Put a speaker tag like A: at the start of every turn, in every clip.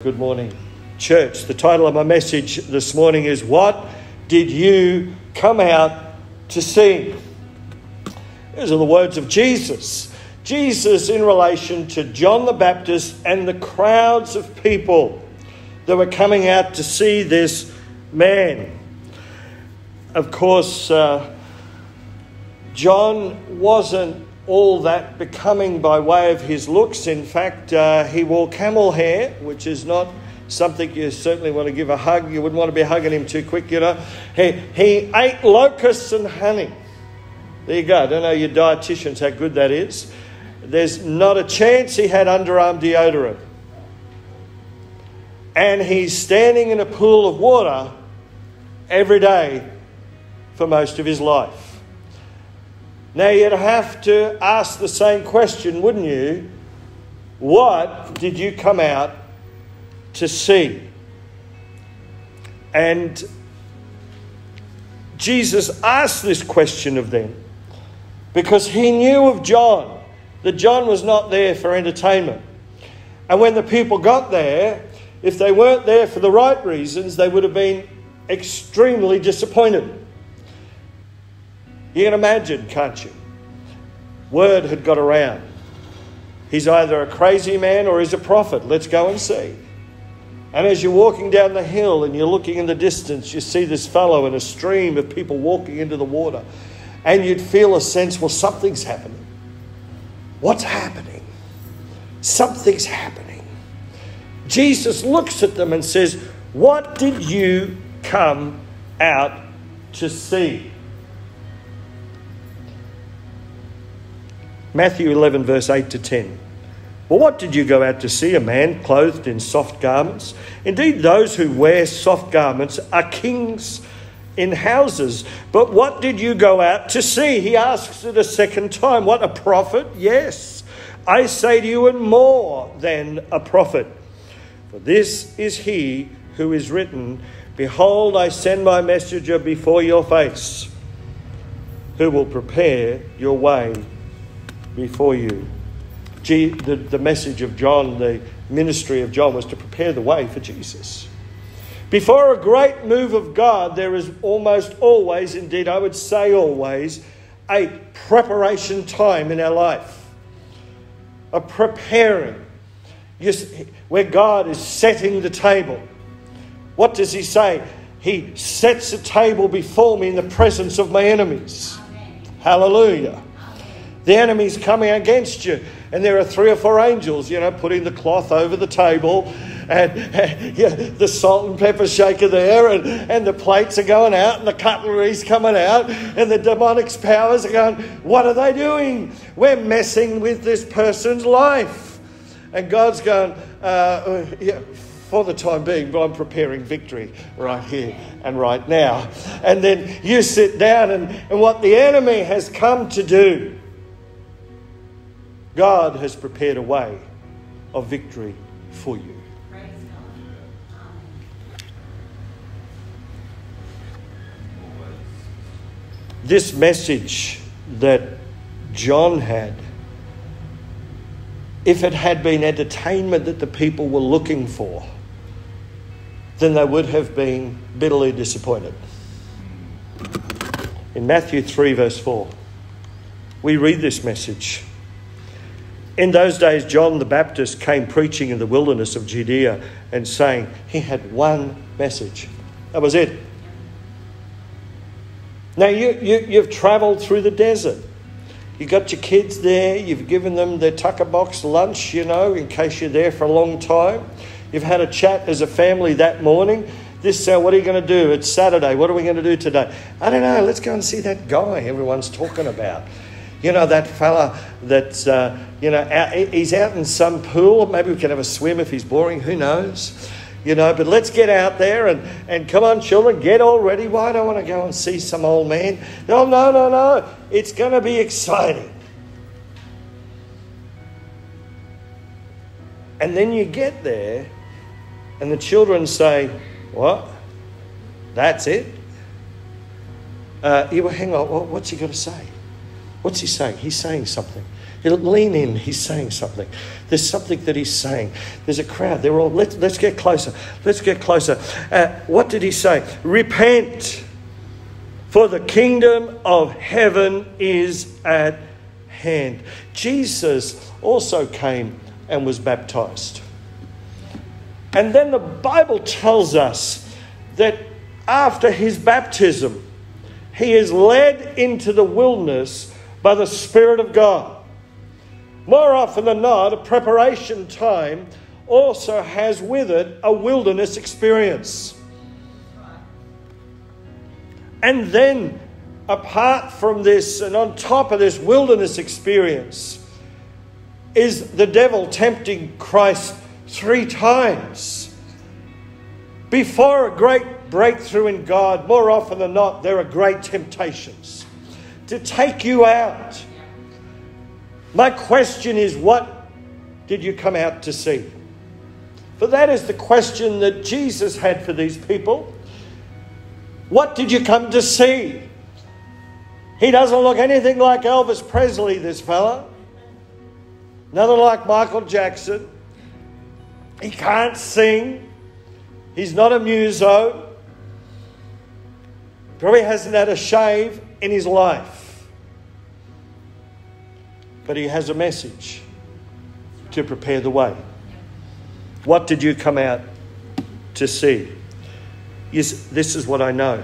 A: Good morning, church. The title of my message this morning is What Did You Come Out to See? These are the words of Jesus. Jesus, in relation to John the Baptist and the crowds of people that were coming out to see this man. Of course, uh, John wasn't all that becoming by way of his looks. In fact, uh, he wore camel hair, which is not something you certainly want to give a hug. You wouldn't want to be hugging him too quick, you know. He, he ate locusts and honey. There you go. I don't know your dietitians how good that is. There's not a chance he had underarm deodorant. And he's standing in a pool of water every day for most of his life. Now, you'd have to ask the same question, wouldn't you? What did you come out to see? And Jesus asked this question of them because he knew of John, that John was not there for entertainment. And when the people got there, if they weren't there for the right reasons, they would have been extremely disappointed. You can imagine, can't you? Word had got around. He's either a crazy man or he's a prophet. Let's go and see. And as you're walking down the hill and you're looking in the distance, you see this fellow and a stream of people walking into the water. And you'd feel a sense, well, something's happening. What's happening? Something's happening. Jesus looks at them and says, What did you come out to see? Matthew 11, verse 8 to 10. Well, what did you go out to see? A man clothed in soft garments? Indeed, those who wear soft garments are kings in houses. But what did you go out to see? He asks it a second time. What, a prophet? Yes. I say to you, and more than a prophet. For this is he who is written Behold, I send my messenger before your face, who will prepare your way before you. the, the message of John, the ministry of John, was to prepare the way for Jesus. Before a great move of God, there is almost always, indeed, I would say always, a preparation time in our life. A preparing. Where God is setting the table. What does He say? He sets a table before me in the presence of my enemies. Hallelujah. The enemy's coming against you. And there are three or four angels, you know, putting the cloth over the table and, and yeah, the salt and pepper shaker there, and, and the plates are going out, and the cutlery's coming out, and the demonic powers are going, What are they doing? We're messing with this person's life. And God's going, uh, uh yeah, for the time being, but I'm preparing victory right here and right now. And then you sit down, and, and what the enemy has come to do God has prepared a way of victory for you. This message that John had, if it had been entertainment that the people were looking for, then they would have been bitterly disappointed. In Matthew 3, verse 4, we read this message. In those days, John the Baptist came preaching in the wilderness of Judea and saying, He had one message. That was it. Now, you, you, you've traveled through the desert. You've got your kids there. You've given them their tucker box lunch, you know, in case you're there for a long time. You've had a chat as a family that morning. This, uh, what are you going to do? It's Saturday. What are we going to do today? I don't know. Let's go and see that guy everyone's talking about. You know, that fella that's, uh, you know, out, he's out in some pool. Maybe we can have a swim if he's boring. Who knows? You know, but let's get out there and, and come on, children, get all ready. Why do I want to go and see some old man? No, no, no, no. It's going to be exciting. And then you get there, and the children say, What? That's it? Uh, you hang on, what's he going to say? What's he saying? He's saying something. lean in. He's saying something. There's something that he's saying. There's a crowd. They're all, let's, let's get closer. Let's get closer. Uh, what did he say? Repent, for the kingdom of heaven is at hand. Jesus also came and was baptized. And then the Bible tells us that after his baptism, he is led into the wilderness by the Spirit of God. More often than not, a preparation time also has with it a wilderness experience. And then, apart from this, and on top of this wilderness experience, is the devil tempting Christ three times. Before a great breakthrough in God, more often than not, there are great temptations to take you out my question is, what did you come out to see? For that is the question that Jesus had for these people. What did you come to see? He doesn't look anything like Elvis Presley, this fella. Nothing like Michael Jackson. He can't sing. He's not a muso. Probably hasn't had a shave in his life but he has a message to prepare the way. What did you come out to see? Yes, this is what I know.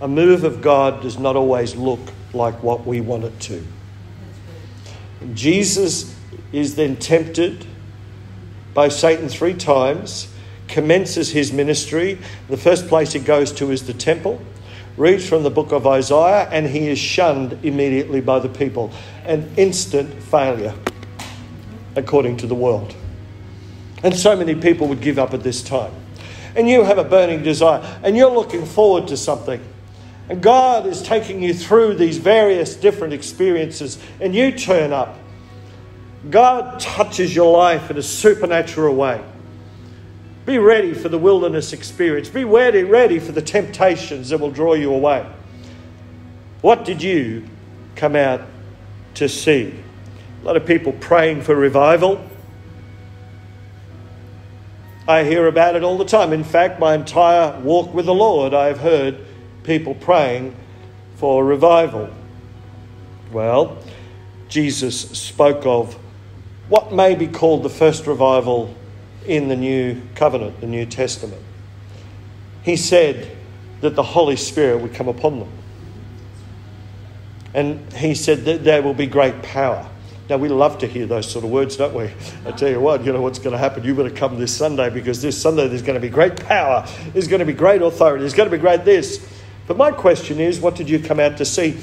A: A move of God does not always look like what we want it to. Jesus is then tempted by Satan three times, commences his ministry. The first place he goes to is the temple reads from the book of Isaiah, and he is shunned immediately by the people. An instant failure, according to the world. And so many people would give up at this time. And you have a burning desire, and you're looking forward to something. And God is taking you through these various different experiences, and you turn up. God touches your life in a supernatural way. Be ready for the wilderness experience. Be ready, ready for the temptations that will draw you away. What did you come out to see? A lot of people praying for revival. I hear about it all the time. In fact, my entire walk with the Lord, I've heard people praying for revival. Well, Jesus spoke of what may be called the first revival in the New Covenant, the New Testament. He said that the Holy Spirit would come upon them. And he said that there will be great power. Now, we love to hear those sort of words, don't we? I tell you what, you know what's going to happen. You better come this Sunday because this Sunday there's going to be great power. There's going to be great authority. There's going to be great this. But my question is, what did you come out to see?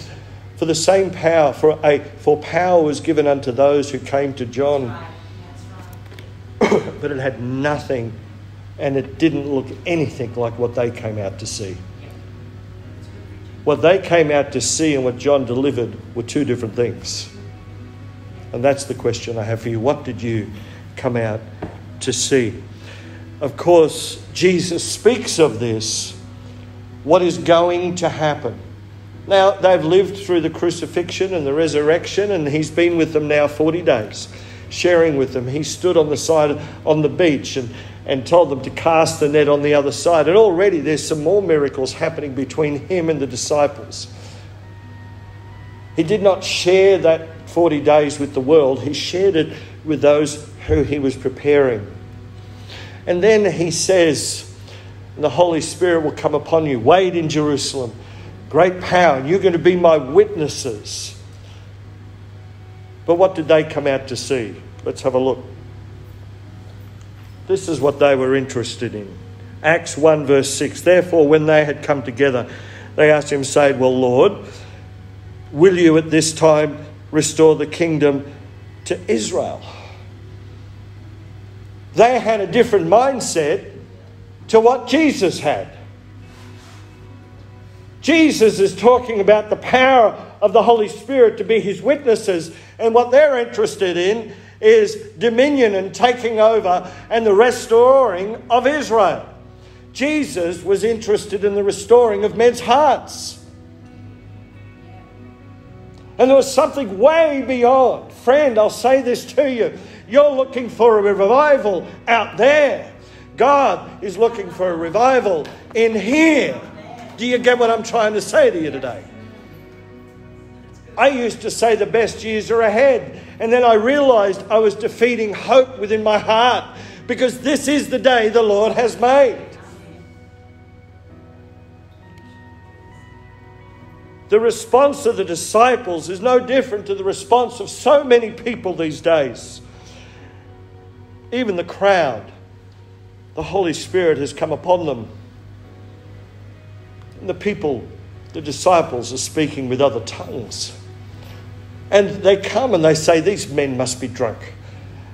A: For the same power, for, a, for power was given unto those who came to John but it had nothing and it didn't look anything like what they came out to see. What they came out to see and what John delivered were two different things. And that's the question I have for you. What did you come out to see? Of course, Jesus speaks of this, what is going to happen. Now, they've lived through the crucifixion and the resurrection, and he's been with them now 40 days sharing with them. He stood on the side on the beach and, and told them to cast the net on the other side. And already there's some more miracles happening between him and the disciples. He did not share that 40 days with the world, he shared it with those who he was preparing. And then he says, The Holy Spirit will come upon you. Wait in Jerusalem. Great power, you're going to be my witnesses. But what did they come out to see? Let's have a look. This is what they were interested in. Acts 1, verse 6. Therefore, when they had come together, they asked him, saying, Well, Lord, will you at this time restore the kingdom to Israel? They had a different mindset to what Jesus had. Jesus is talking about the power of the Holy Spirit to be his witnesses, and what they're interested in is dominion and taking over and the restoring of Israel. Jesus was interested in the restoring of men's hearts. And there was something way beyond friend, I'll say this to you. You're looking for a revival out there. God is looking for a revival in here. Do you get what I'm trying to say to you today? I used to say the best years are ahead. And then I realized I was defeating hope within my heart because this is the day the Lord has made. The response of the disciples is no different to the response of so many people these days. Even the crowd, the Holy Spirit has come upon them. And the people, the disciples, are speaking with other tongues. And they come and they say, These men must be drunk.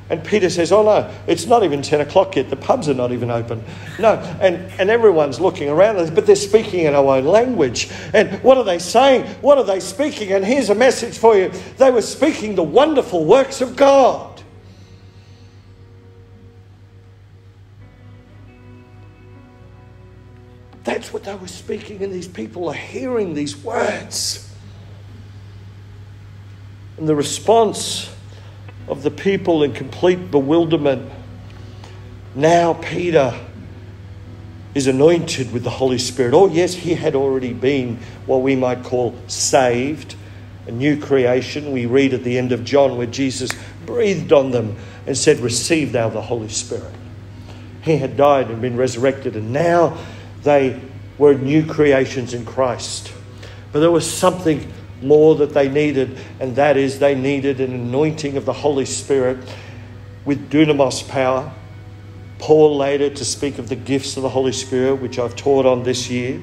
A: And Peter says, Oh no, it's not even 10 o'clock yet. The pubs are not even open. No. And, and everyone's looking around, but they're speaking in our own language. And what are they saying? What are they speaking? And here's a message for you they were speaking the wonderful works of God. That's what they were speaking, and these people are hearing these words. And the response of the people in complete bewilderment. Now, Peter is anointed with the Holy Spirit. Oh, yes, he had already been what we might call saved, a new creation. We read at the end of John where Jesus breathed on them and said, Receive thou the Holy Spirit. He had died and been resurrected, and now they were new creations in Christ. But there was something more that they needed, and that is they needed an anointing of the Holy Spirit with dunamis power. Paul later to speak of the gifts of the Holy Spirit, which I've taught on this year.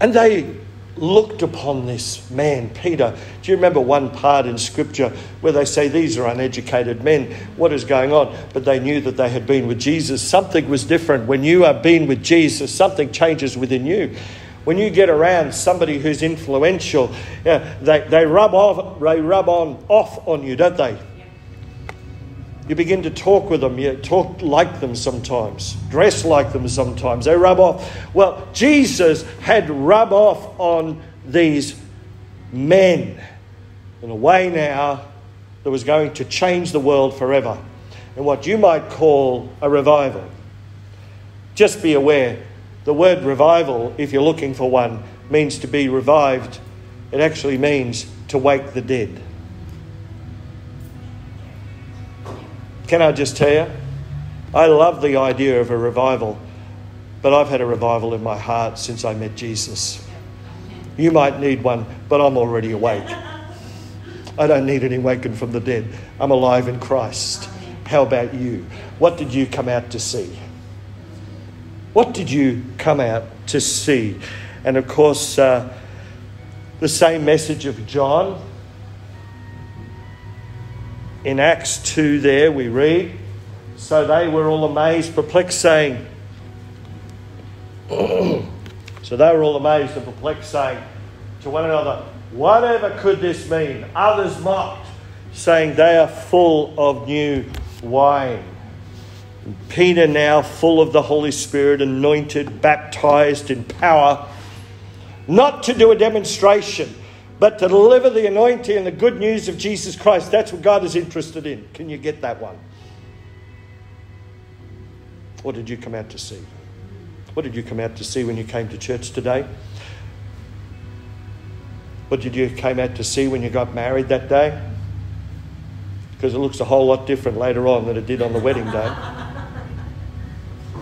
A: And they looked upon this man, Peter. Do you remember one part in Scripture where they say these are uneducated men? What is going on? But they knew that they had been with Jesus. Something was different. When you have been with Jesus, something changes within you. When you get around somebody who's influential, yeah, they, they rub off, they rub on off on you, don't they? You begin to talk with them, you talk like them sometimes, dress like them sometimes. They rub off. Well, Jesus had rub off on these men in a way now that was going to change the world forever and what you might call a revival. Just be aware the word revival, if you're looking for one, means to be revived. It actually means to wake the dead. Can I just tell you? I love the idea of a revival, but I've had a revival in my heart since I met Jesus. You might need one, but I'm already awake. I don't need any waking from the dead. I'm alive in Christ. How about you? What did you come out to see? What did you come out to see? And of course, uh, the same message of John. In Acts 2, there we read, So they were all amazed, perplexed, saying, So they were all amazed and perplexed, saying to one another, Whatever could this mean? Others mocked, saying, They are full of new wine. Peter, now full of the Holy Spirit, anointed, baptized in power, not to do a demonstration, but to deliver the anointing and the good news of Jesus Christ. That's what God is interested in. Can you get that one? What did you come out to see? What did you come out to see when you came to church today? What did you came out to see when you got married that day? Because it looks a whole lot different later on than it did on the wedding day.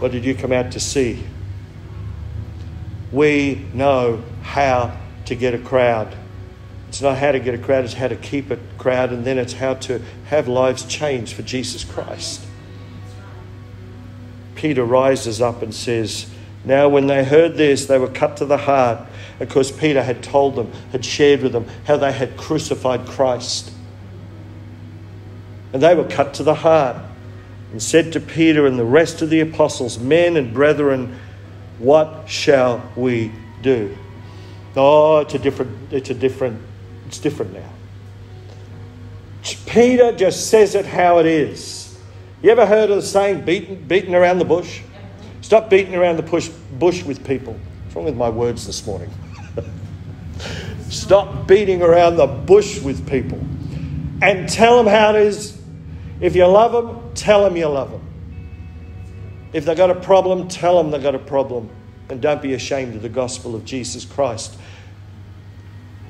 A: What did you come out to see? We know how to get a crowd. It's not how to get a crowd, it's how to keep a crowd, and then it's how to have lives changed for Jesus Christ. Peter rises up and says, Now, when they heard this, they were cut to the heart because Peter had told them, had shared with them how they had crucified Christ. And they were cut to the heart and said to Peter and the rest of the apostles, Men and brethren, what shall we do? Oh, it's a different, it's a different, it's different now. Peter just says it how it is. You ever heard of the saying, beating, beating around the bush? Stop beating around the bush, bush with people. What's wrong with my words this morning? Stop beating around the bush with people and tell them how it is. If you love them, tell them you love them. If they've got a problem, tell them they've got a problem. And don't be ashamed of the gospel of Jesus Christ.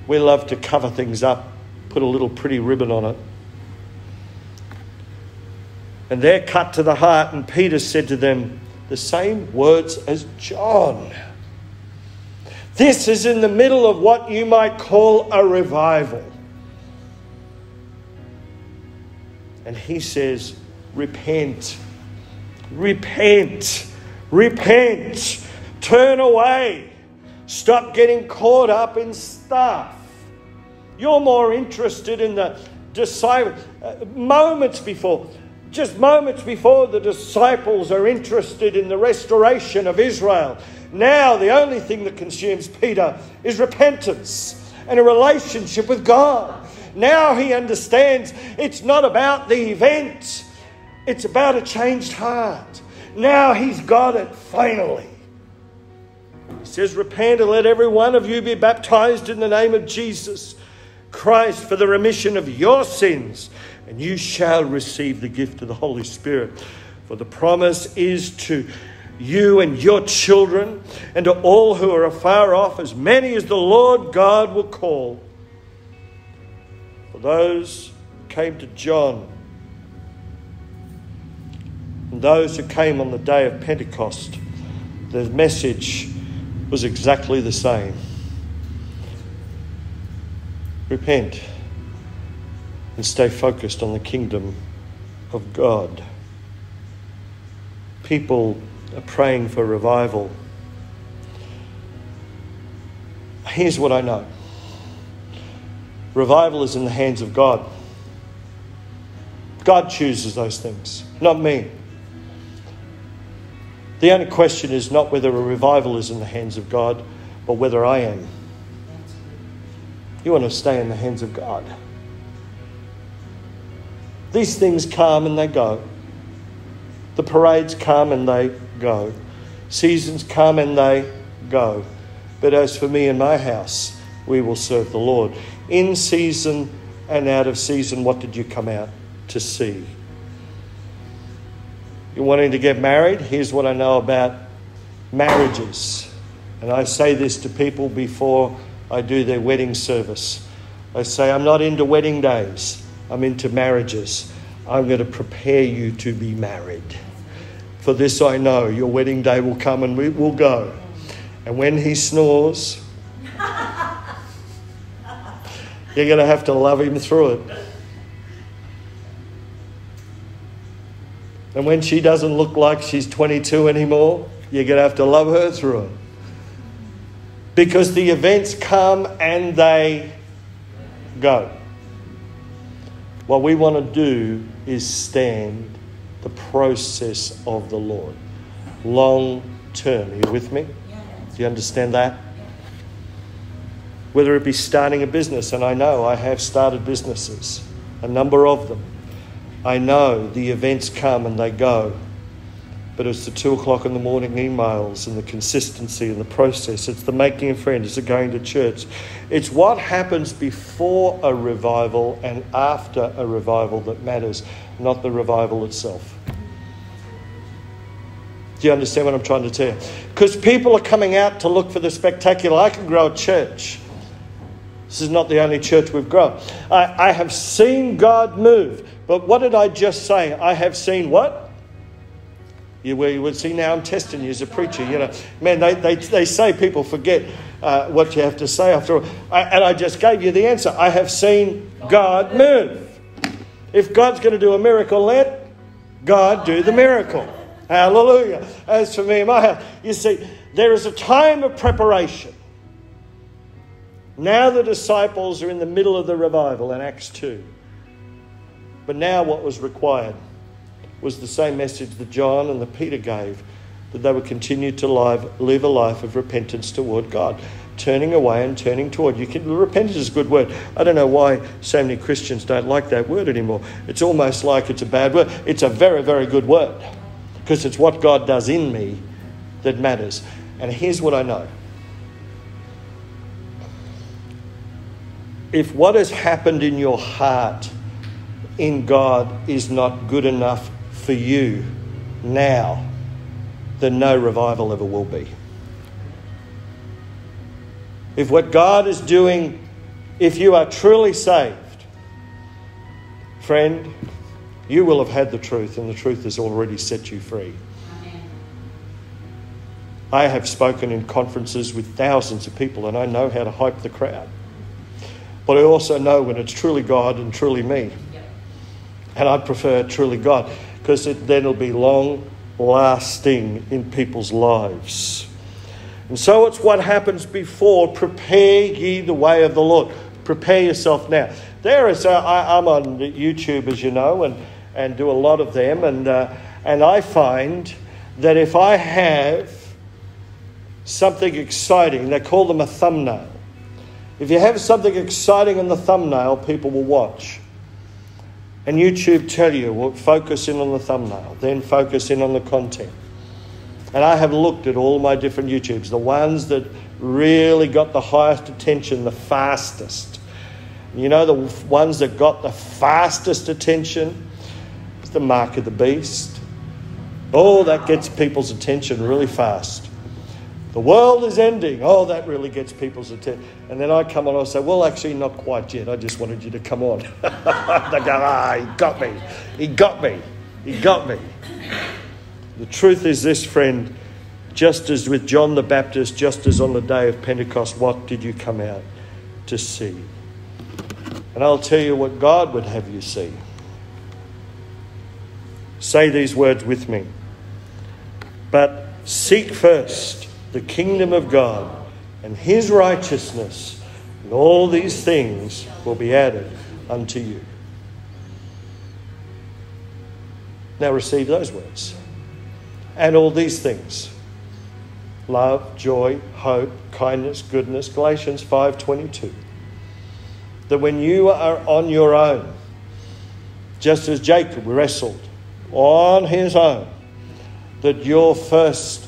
A: We love to cover things up, put a little pretty ribbon on it. And they're cut to the heart, and Peter said to them the same words as John. This is in the middle of what you might call a revival. And he says, Repent, repent, repent, turn away, stop getting caught up in stuff. You're more interested in the disciples. Uh, moments before, just moments before the disciples are interested in the restoration of Israel. Now, the only thing that consumes Peter is repentance and a relationship with God. Now he understands it's not about the event, it's about a changed heart. Now he's got it finally. He says, Repent and let every one of you be baptized in the name of Jesus Christ for the remission of your sins, and you shall receive the gift of the Holy Spirit. For the promise is to you and your children, and to all who are afar off, as many as the Lord God will call. For those who came to John, and those who came on the day of Pentecost, the message was exactly the same. Repent and stay focused on the kingdom of God. People are praying for revival. Here's what I know revival is in the hands of God. God chooses those things, not me. The only question is not whether a revival is in the hands of God, but whether I am. You want to stay in the hands of God. These things come and they go. The parades come and they go. Seasons come and they go. But as for me and my house, we will serve the Lord. In season and out of season, what did you come out to see? You're wanting to get married? Here's what I know about marriages. And I say this to people before I do their wedding service. I say, I'm not into wedding days, I'm into marriages. I'm going to prepare you to be married. For this I know your wedding day will come and we will go. And when he snores, you're going to have to love him through it. And when she doesn't look like she's 22 anymore, you're going to have to love her through it. Because the events come and they go. What we want to do is stand the process of the Lord. Long term. Are you with me? Do you understand that? Whether it be starting a business, and I know I have started businesses, a number of them. I know the events come and they go, but it's the two o'clock in the morning emails and the consistency and the process. It's the making of friends, it's the going to church. It's what happens before a revival and after a revival that matters, not the revival itself. Do you understand what I'm trying to tell you? Because people are coming out to look for the spectacular. I can grow a church. This is not the only church we've grown. I, I have seen God move. But what did I just say? I have seen what? You, you would see now I'm testing you as a preacher. You know, man, they, they, they say people forget uh, what you have to say after all. I, and I just gave you the answer. I have seen God move. If God's going to do a miracle, let God do the miracle. Hallelujah. As for me and my house, you see, there is a time of preparation. Now the disciples are in the middle of the revival in Acts 2. But now what was required was the same message that John and the Peter gave that they would continue to live, live a life of repentance toward God, turning away and turning toward. You can repentance is a good word. I don't know why so many Christians don't like that word anymore. It's almost like it's a bad word. It's a very, very good word because it's what God does in me that matters. And here's what I know if what has happened in your heart in God is not good enough for you now, then no revival ever will be. If what God is doing, if you are truly saved, friend, you will have had the truth, and the truth has already set you free. I have spoken in conferences with thousands of people, and I know how to hype the crowd. But I also know when it's truly God and truly me. And I prefer truly God because it, then it'll be long lasting in people's lives. And so it's what happens before. Prepare ye the way of the Lord. Prepare yourself now. There is, uh, I, am on YouTube, as you know, and, and do a lot of them. And, uh, and I find that if I have something exciting, they call them a thumbnail. If you have something exciting in the thumbnail, people will watch. And YouTube tell you, well, focus in on the thumbnail, then focus in on the content. And I have looked at all my different YouTubes, the ones that really got the highest attention the fastest. You know, the ones that got the fastest attention? It's the mark of the beast. Oh, that gets people's attention really fast. The world is ending. Oh, that really gets people's attention. And then I come on and I say, Well, actually, not quite yet. I just wanted you to come on. they go, Ah, he got me. He got me. He got me. The truth is this, friend, just as with John the Baptist, just as on the day of Pentecost, what did you come out to see? And I'll tell you what God would have you see. Say these words with me. But seek first the kingdom of God and his righteousness, and all these things will be added unto you. Now receive those words. And all these things. Love joy hope kindness goodness galatians 5.22 that when you are on your own just as jacob wrestled on his own that your first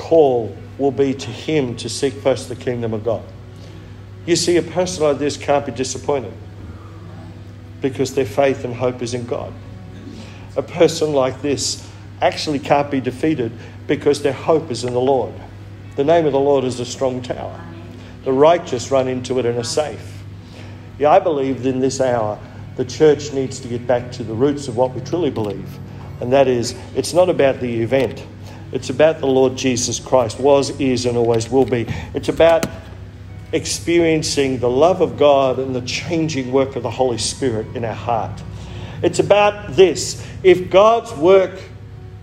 A: call will be to him to seek first the kingdom of god you see a person like this can't be disappointed because their faith and hope is in god a person like this actually can't be defeated because their hope is in the Lord. The name of the Lord is a strong tower. The righteous run into it and are safe. Yeah, I believe in this hour the church needs to get back to the roots of what we truly believe. And that is, it's not about the event, it's about the Lord Jesus Christ, was, is, and always will be. It's about experiencing the love of God and the changing work of the Holy Spirit in our heart. It's about this. If God's work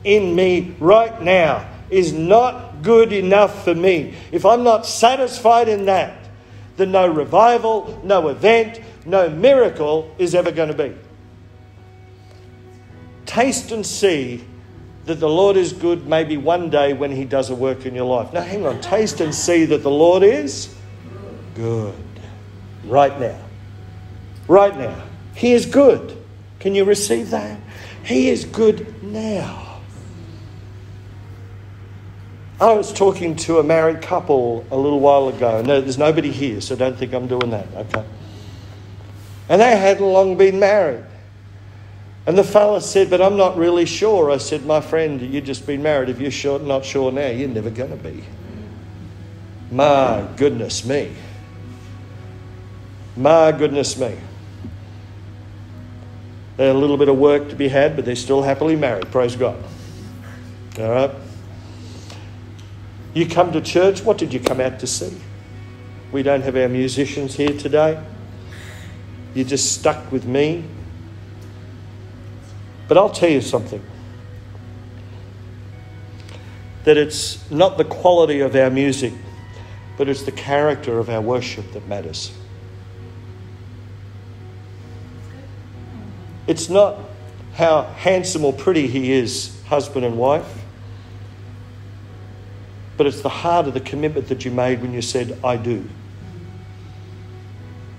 A: in me right now is not good enough for me, if I'm not satisfied in that, then no revival, no event, no miracle is ever going to be. Taste and see that the Lord is good maybe one day when He does a work in your life. Now, hang on. Taste and see that the Lord is good right now. Right now. He is good. Can you receive that? He is good now. I was talking to a married couple a little while ago. No, there's nobody here, so don't think I'm doing that, okay? And they hadn't long been married. And the fella said, But I'm not really sure. I said, My friend, you've just been married. If you're sure, not sure now, you're never going to be. My goodness me. My goodness me. There's a little bit of work to be had, but they're still happily married. Praise God. All right? You come to church, what did you come out to see? We don't have our musicians here today. You're just stuck with me. But I'll tell you something that it's not the quality of our music, but it's the character of our worship that matters. It's not how handsome or pretty he is, husband and wife but it's the heart of the commitment that you made when you said, I do.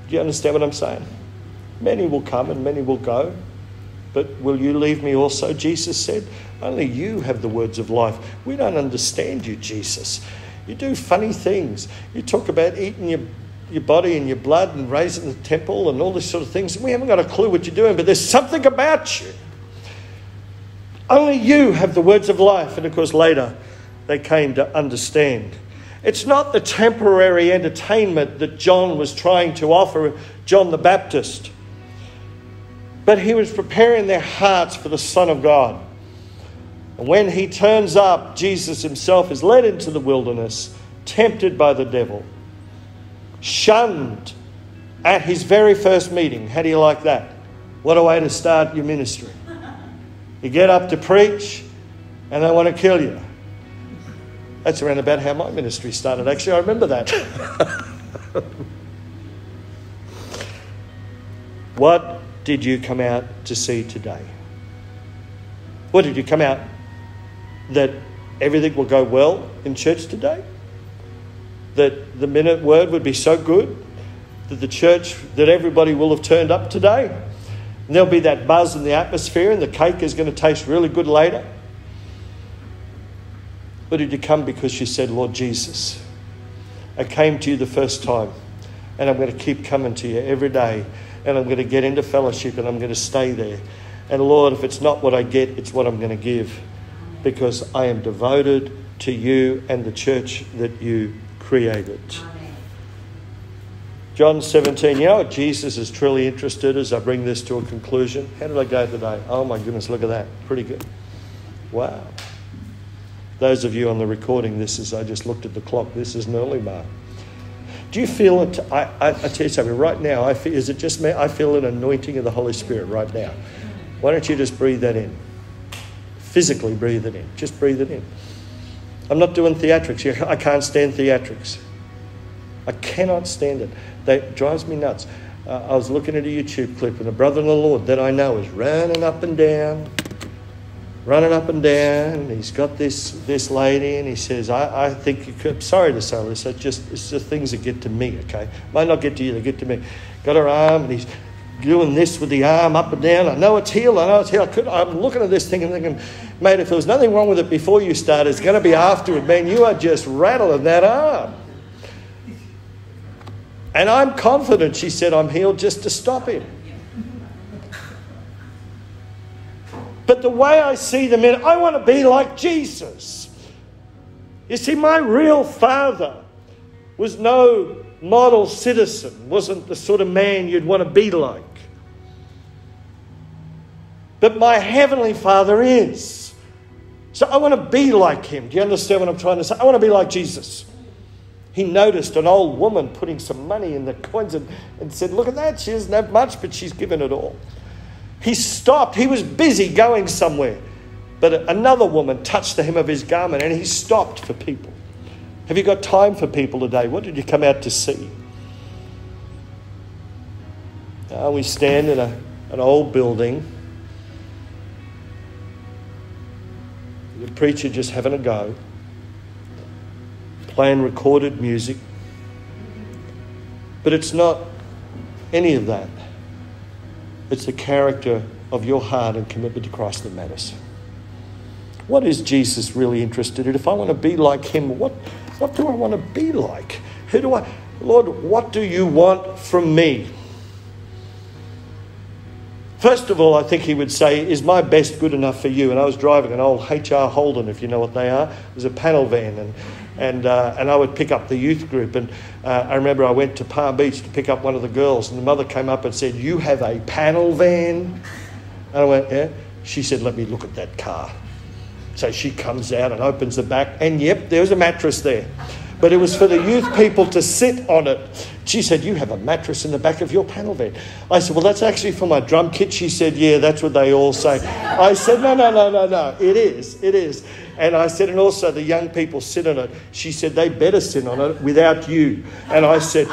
A: Do you understand what I'm saying? Many will come and many will go, but will you leave me also? Jesus said, Only you have the words of life. We don't understand you, Jesus. You do funny things. You talk about eating your your body and your blood and raising the temple and all these sort of things. We haven't got a clue what you're doing, but there's something about you. Only you have the words of life. And of course, later they came to understand. It's not the temporary entertainment that John was trying to offer John the Baptist, but he was preparing their hearts for the Son of God. And when he turns up, Jesus himself is led into the wilderness, tempted by the devil, shunned at his very first meeting. How do you like that? What a way to start your ministry. You get up to preach, and they want to kill you. That's around about how my ministry started, actually. I remember that. what did you come out to see today? What did you come out that everything will go well in church today? That the minute word would be so good that the church, that everybody will have turned up today? And there'll be that buzz in the atmosphere, and the cake is going to taste really good later. Or did you come because you said, Lord Jesus, I came to you the first time, and I'm going to keep coming to you every day, and I'm going to get into fellowship, and I'm going to stay there. And Lord, if it's not what I get, it's what I'm going to give because I am devoted to you and the church that you created. John 17, you know what Jesus is truly interested as I bring this to a conclusion? How did I go today? Oh my goodness, look at that. Pretty good. Wow. Those of you on the recording, this is, I just looked at the clock, this is an early mark. Do you feel it? I, I, I tell you something, right now, I feel, is it just me? I feel an anointing of the Holy Spirit right now. Why don't you just breathe that in? Physically breathe it in. Just breathe it in. I'm not doing theatrics. I can't stand theatrics. I cannot stand it. That drives me nuts. Uh, I was looking at a YouTube clip, and a brother in the Lord that I know is running up and down, running up and down. He's got this this lady, and he says, "I, I think you could." Sorry to say this, it's just it's the things that get to me. Okay, might not get to you, they get to me. Got her arm, and he's doing this with the arm up and down. I know it's healed. I know it's healed. I could, I'm looking at this thing and thinking, mate, if there was nothing wrong with it before you started, it's going to be afterward. Man, you are just rattling that arm. And I'm confident, she said, I'm healed just to stop him. But the way I see the men, I want to be like Jesus. You see, my real father was no model citizen, wasn't the sort of man you'd want to be like. But my Heavenly Father is. So I want to be like Him. Do you understand what I'm trying to say? I want to be like Jesus. He noticed an old woman putting some money in the coins and, and said, Look at that. She doesn't have much, but she's given it all. He stopped. He was busy going somewhere. But another woman touched the hem of his garment and he stopped for people. Have you got time for people today? What did you come out to see? Uh, we stand in a, an old building. The preacher just having a go, playing recorded music. But it's not any of that. It's the character of your heart and commitment to Christ that matters. What is Jesus really interested in? If I want to be like him, what, what do I want to be like? Who do I, Lord, what do you want from me? First of all, I think he would say, Is my best good enough for you? And I was driving an old HR Holden, if you know what they are. It was a panel van, and, and, uh, and I would pick up the youth group. And uh, I remember I went to Palm Beach to pick up one of the girls, and the mother came up and said, You have a panel van? And I went, Yeah. She said, Let me look at that car. So she comes out and opens the back, and yep, there was a mattress there. But it was for the youth people to sit on it. She said, You have a mattress in the back of your panel van. I said, Well, that's actually for my drum kit. She said, Yeah, that's what they all say. I said, No, no, no, no, no. It is. It is. And I said, And also the young people sit on it. She said, They better sit on it without you. And I said,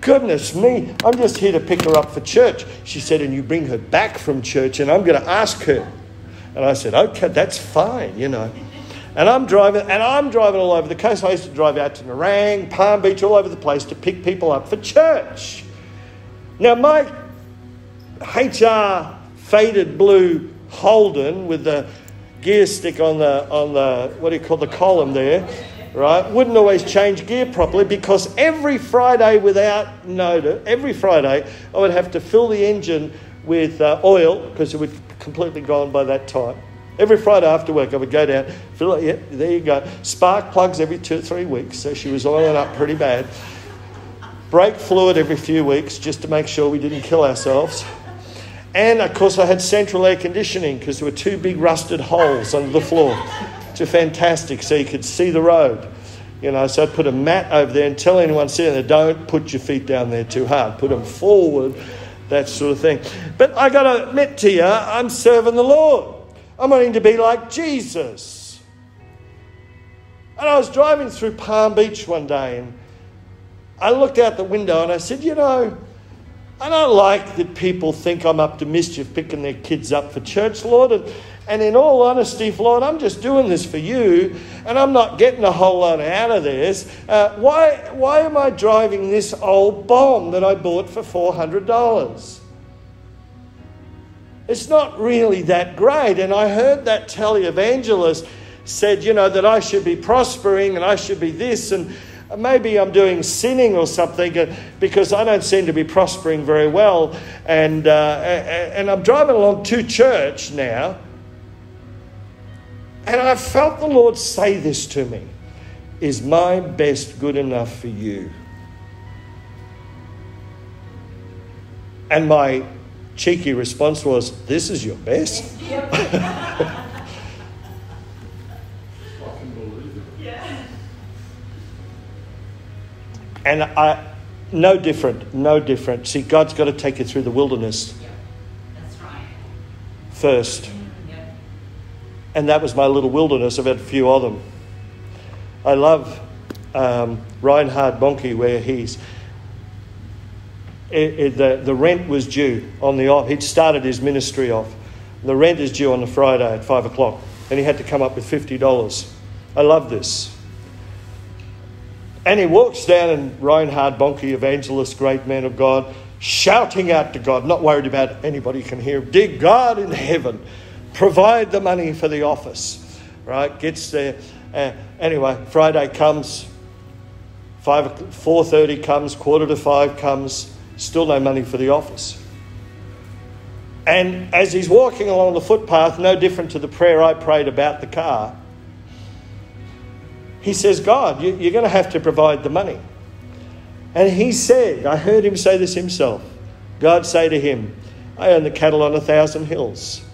A: Goodness me, I'm just here to pick her up for church. She said, And you bring her back from church, and I'm going to ask her. And I said, okay, that's fine, you know. And I'm driving, and I'm driving all over the coast. I used to drive out to Nerang, Palm Beach, all over the place to pick people up for church. Now, my HR faded blue Holden with the gear stick on the on the what do you call the column there, right? Wouldn't always change gear properly because every Friday, without notice, every Friday, I would have to fill the engine with uh, oil because it would completely gone by that time. Every Friday after work, I would go down, fill it. Yeah, there you go. Spark plugs every two or three weeks, so she was oiling up pretty bad. Brake fluid every few weeks just to make sure we didn't kill ourselves. And of course, I had central air conditioning because there were two big rusted holes under the floor, which are fantastic, so you could see the road. You know, so I'd put a mat over there and tell anyone sitting there, don't put your feet down there too hard. Put them forward, that sort of thing. But I got to admit to you, I'm serving the Lord. I'm wanting to be like Jesus. And I was driving through Palm Beach one day and I looked out the window and I said, You know, I don't like that people think I'm up to mischief picking their kids up for church, Lord. And, and in all honesty, Lord, I'm just doing this for you and I'm not getting a whole lot out of this. Uh, why, why am I driving this old bomb that I bought for $400? It's not really that great. And I heard that televangelist said, you know, that I should be prospering and I should be this and maybe I'm doing sinning or something uh, because I don't seem to be prospering very well. And, uh, and I'm driving along to church now. And I felt the Lord say this to me Is my best good enough for you? And my cheeky response was, This is your best? and I, no different, no different. See, God's got to take you through the wilderness first. And that was my little wilderness. I've had a few of them. I love um, Reinhard Bonnke, where he's it, it, the, the rent was due on the off. He'd started his ministry off. The rent is due on the Friday at five o'clock, and he had to come up with fifty dollars. I love this. And he walks down, and Reinhard Bonnke, evangelist, great man of God, shouting out to God, not worried about anybody can hear. Dear God in heaven, provide the money for the office. Right? Gets there. Uh, anyway, Friday comes. Five, four thirty comes. Quarter to five comes Still no money for the office. And as he's walking along the footpath, no different to the prayer I prayed about the car, he says, God, you're going to have to provide the money. And he said, I heard him say this himself. God say to him, I own the cattle on a thousand hills.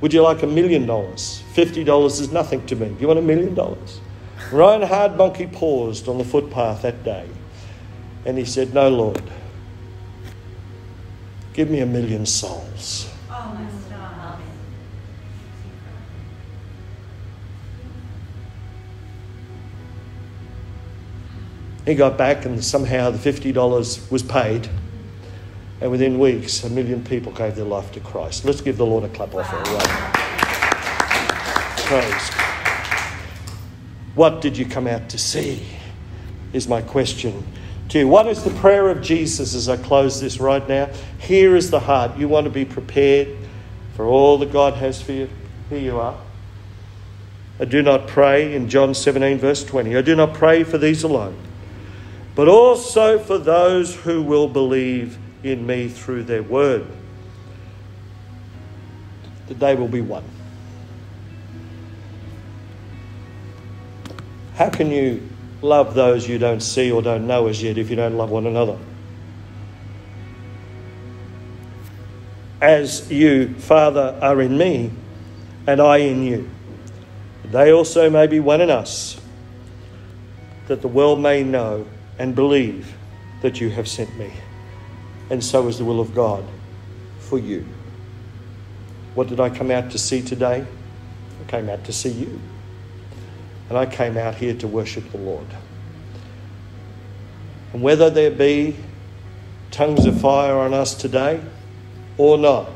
A: Would you like a million dollars? Fifty dollars is nothing to me. Do you want a million dollars? Reinhard Bonnke paused on the footpath that day and he said, No, Lord, give me a million souls. He got back, and somehow the $50 was paid. And within weeks, a million people gave their life to Christ. Let's give the Lord a clap off right? Praise. What did you come out to see? Is my question to you. What is the prayer of Jesus as I close this right now? Here is the heart. You want to be prepared for all that God has for you. Here you are. I do not pray in John 17, verse 20. I do not pray for these alone, but also for those who will believe in me through their word, that they will be one. How can you love those you don't see or don't know as yet if you don't love one another. As you, Father, are in me, and I in you, they also may be one in us, that the world may know and believe that you have sent me. And so is the will of God for you. What did I come out to see today? I came out to see you. And I came out here to worship the Lord. And whether there be tongues of fire on us today or not,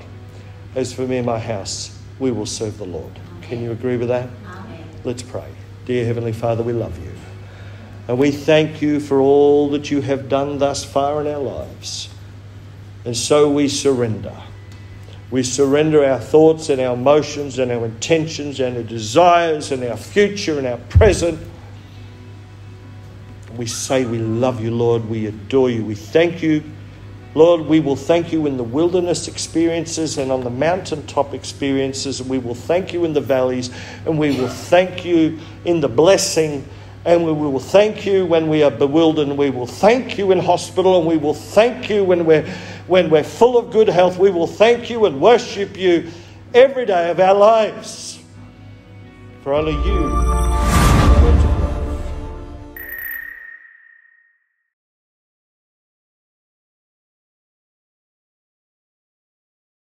A: as for me and my house, we will serve the Lord. Can you agree with that? Amen. Let's pray. Dear Heavenly Father, we love you. And we thank you for all that you have done thus far in our lives. And so we surrender. We surrender our thoughts and our emotions and our intentions and our desires and our future and our present. We say we love you, Lord. We adore you. We thank you. Lord, we will thank you in the wilderness experiences and on the mountaintop experiences, and we will thank you in the valleys, and we will thank you in the blessing, and we will thank you when we are bewildered, and we will thank you in hospital, and we will thank you when we're, when we're full of good health. We will thank you and worship you every day of our lives. For only you